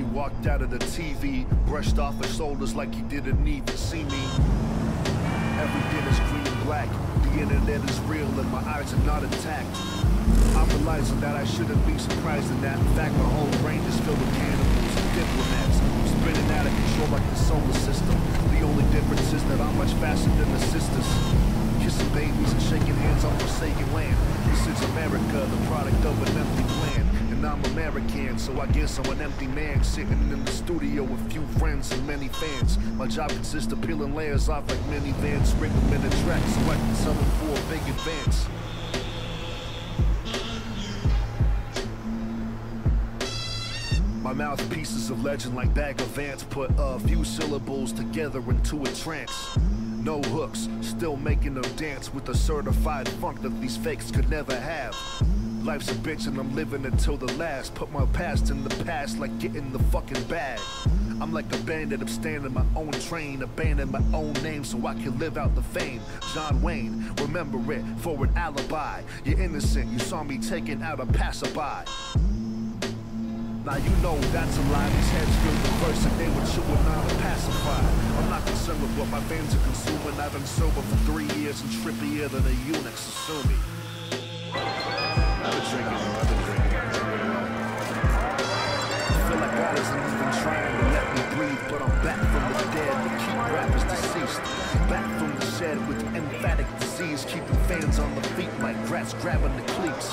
he walked out of the TV, brushed off his shoulders like he didn't even see me. Everything is green and black. The internet is real and my eyes are not intact. I'm realizing that I shouldn't be surprised in that. In fact, my whole brain is filled with cannibals and diplomats. Spinning out of control like the solar system. The only difference is that I'm much faster than the sisters. Kissing babies and shaking hands on forsaken land. This is America, the product of an empty plan. And I'm American, so I guess I'm an empty man sitting in the studio with few friends and many fans. My job consists of peeling layers off like minivans, them in the tracks so I can sell them for a big advance. My mouthpieces of legend like Bagger Vance put a few syllables together into a trance. No hooks, still making them dance with a certified funk that these fakes could never have. Life's a bitch and I'm living until the last. Put my past in the past like getting the fucking bag. I'm like a bandit, I'm standing my own train, abandon my own name so I can live out the fame. John Wayne, remember it for an alibi. You're innocent, you saw me taking out a passerby. Now you know that's a lie. These heads feel the verse and they were chewing on a pacifier. I'm not concerned with what my fans are consuming. I've been sober for three years and trippier than a eunuch, so sue me. With emphatic disease, keeping fans on the feet like rats grabbing the cleats.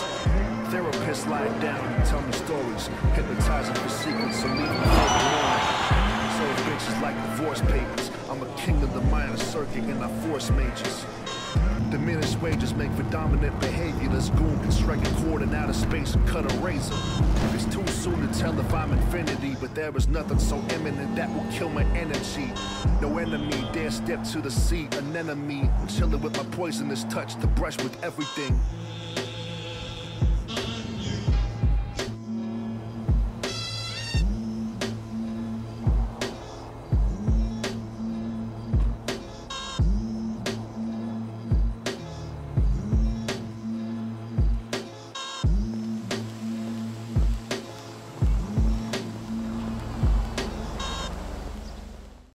Therapists lie down and tell me stories, hypnotizing for secrets, so leave me alone. So bitches like divorce papers. I'm a king of the minor circuit and I force majors. Diminished wages make for dominant behavior. This goon can strike a chord in outer space and cut a razor. It's too soon to tell if I'm infinity, but there is nothing so imminent that will kill my energy. No enemy dare step to the sea, an enemy. I'm chilling with my poisonous touch to brush with everything.